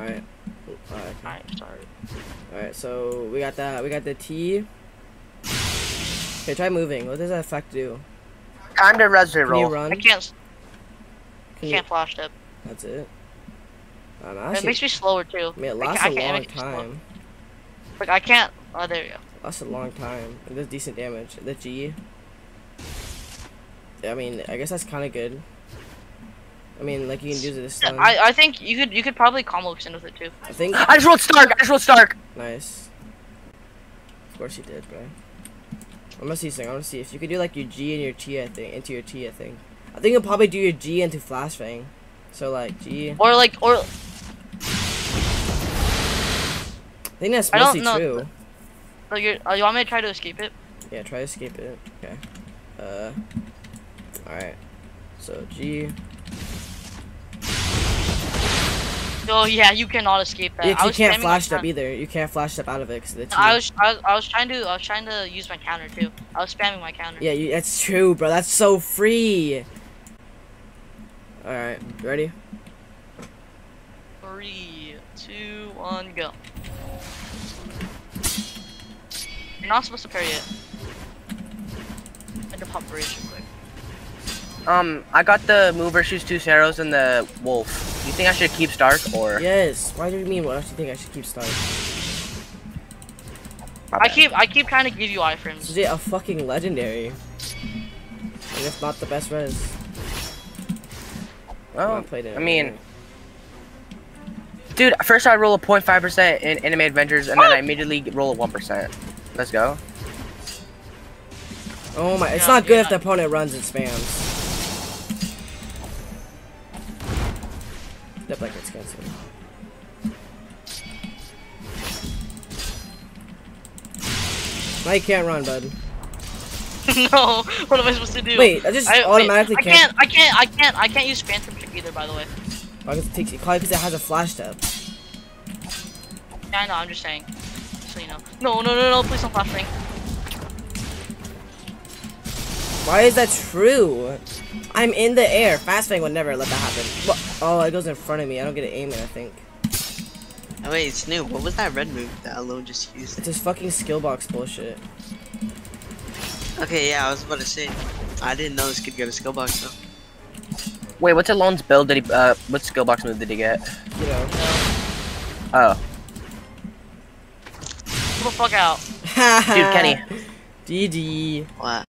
Alright. Alright. Alright, sorry. Alright, so we got that. We got the T. Okay, try moving. What does that effect do? Time to res Can you run? I can't. Can can't flash step. That's it. Um, It actually, makes me slower too. I mean, it I lasts can't- a I long make it slow. time. Like I can't. Oh, there you go. Lasts a long time. It does decent damage. The G. I mean, I guess that's kind of good. I mean, like you can use it this Yeah, time. I I think you could you could probably combo extend with it too. I think I just rolled Stark. I just rolled Stark. nice. Of course you did, bro. I'm gonna see something. I'm gonna see if you could do like your G and your T. I think into your T. I think. I think you'll probably do your G into Flash Fang. So like G. Or like or I think that's I don't mostly know. true. like you're, uh, you want me to try to escape it? Yeah, try to escape it. Okay. Uh. Alright. So G. Oh yeah, you cannot escape that. Yeah, you can't flash step either. You can't flash step out of it because the T. I was, I was I was trying to I was trying to use my counter too. I was spamming my counter. Yeah, you, that's true, bro. That's so free. Alright, ready? Three, two, one, go. You're not supposed to parry it. I had to pop rage real quick. Um, I got the mover shoots two arrows and the wolf. You think I should keep Stark or? Yes. Why do you mean? What else do you think I should keep Stark? I keep I keep trying to give you iframes. Is it a fucking legendary? And if not the best res. Well, I played it. I mean, dude, first I roll a 0.5% in Anime Adventures, and then I immediately roll a 1%. Let's go. Oh my! It's Yeah, not good you're if the opponent runs and spams. That like it's cancelled. Now you can't run, bud. no, what am I supposed to do? Wait, I just I, automatically wait, I can't. can't. I can't. I can't. I can't use phantom trick either. By the way. Why does it take probably because it has a flash step. Yeah, I know. I'm just saying. So you know. No, no, no, no. Please don't flash ring. Why is that true? I'm in the air. Fast Fang would never let that happen. Wha- Oh, it goes in front of me. I don't get to aim it. I think Oh, wait, Snoop, what was that red move that Alone just used? it's just fucking skill box bullshit. Okay, yeah, I was about to say. I didn't know this could get a skill box though. Wait, what's Alone's build? Did he? Uh, what skill box move did he get? You know. Oh, Get the fuck out. Dude, Kenny. DD. What?